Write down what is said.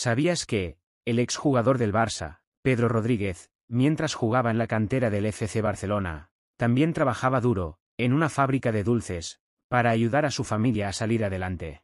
¿Sabías que, el exjugador del Barça, Pedro Rodríguez, mientras jugaba en la cantera del FC Barcelona, también trabajaba duro, en una fábrica de dulces, para ayudar a su familia a salir adelante?